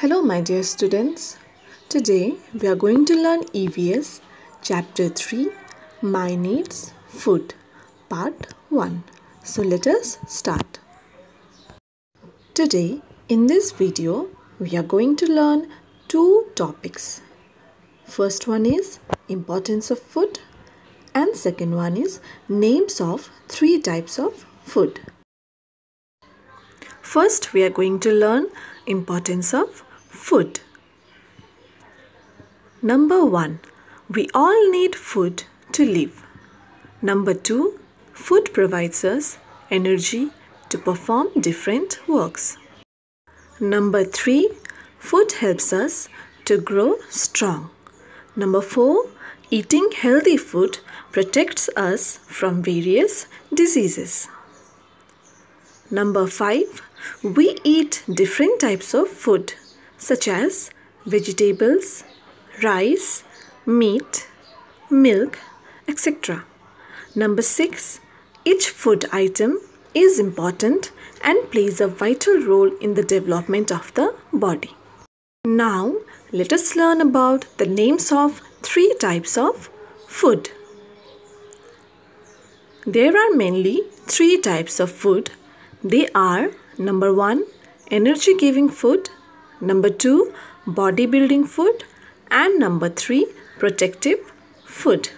Hello, my dear students. Today we are going to learn EVS Chapter 3 My Needs Food Part 1. So let us start. Today in this video we are going to learn two topics. First one is importance of food and second one is names of three types of food. First we are going to learn importance of food. Number 1 we all need food to live. Number 2 food provides us energy to perform different works. Number 3 food helps us to grow strong. Number 4 eating healthy food protects us from various diseases. Number 5 we eat different types of food such as vegetables, rice, meat, milk, etc. Number 6. Each food item is important and plays a vital role in the development of the body. Now, let us learn about the names of three types of food. There are mainly three types of food. They are number 1 energy giving food, number 2 bodybuilding food and number 3 protective food.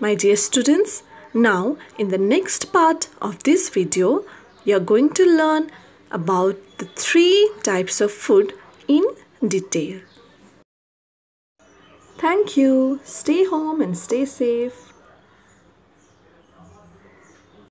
My dear students, now in the next part of this video, you are going to learn about the three types of food in detail. Thank you. Stay home and stay safe.